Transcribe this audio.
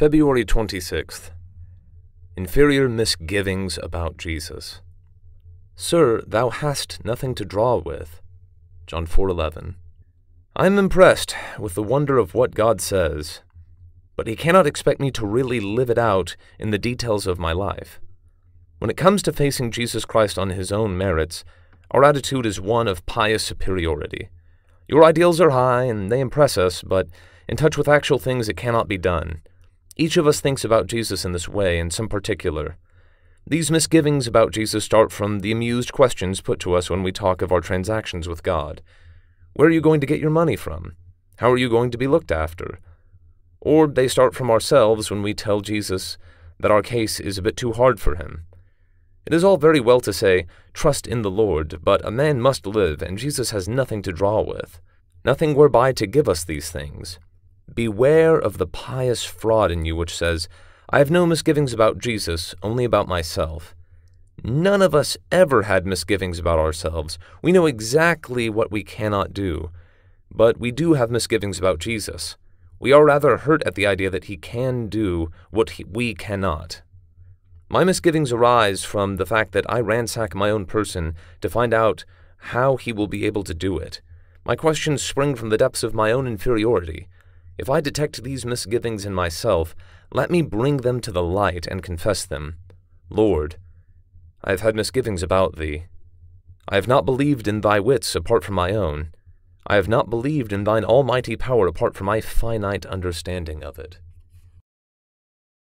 February 26th. Inferior misgivings about Jesus. Sir, thou hast nothing to draw with. John 4:11. I am impressed with the wonder of what God says, but he cannot expect me to really live it out in the details of my life. When it comes to facing Jesus Christ on his own merits, our attitude is one of pious superiority. Your ideals are high and they impress us, but in touch with actual things it cannot be done. Each of us thinks about Jesus in this way, in some particular. These misgivings about Jesus start from the amused questions put to us when we talk of our transactions with God. Where are you going to get your money from? How are you going to be looked after? Or they start from ourselves when we tell Jesus that our case is a bit too hard for him. It is all very well to say, Trust in the Lord, but a man must live, and Jesus has nothing to draw with, nothing whereby to give us these things. Beware of the pious fraud in you which says, I have no misgivings about Jesus, only about myself. None of us ever had misgivings about ourselves. We know exactly what we cannot do. But we do have misgivings about Jesus. We are rather hurt at the idea that he can do what he, we cannot. My misgivings arise from the fact that I ransack my own person to find out how he will be able to do it. My questions spring from the depths of my own inferiority. If I detect these misgivings in myself, let me bring them to the light and confess them. Lord, I have had misgivings about thee. I have not believed in thy wits apart from my own. I have not believed in thine almighty power apart from my finite understanding of it.